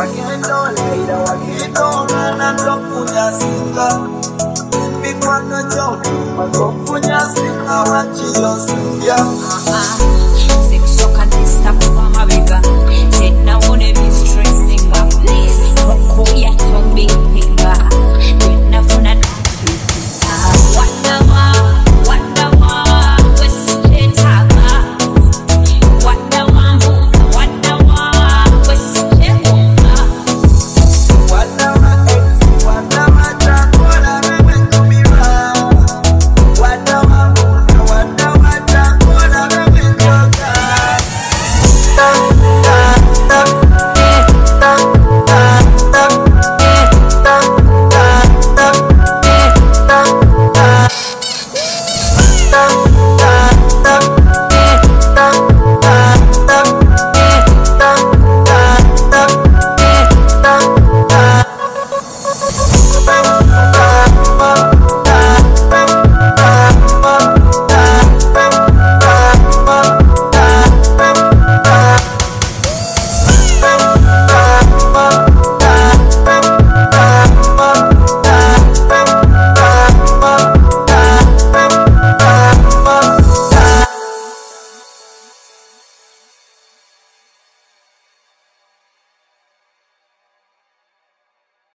olayira wagenda olwana tokunyasinga mikwano gyo okunyasinga wakiyosinga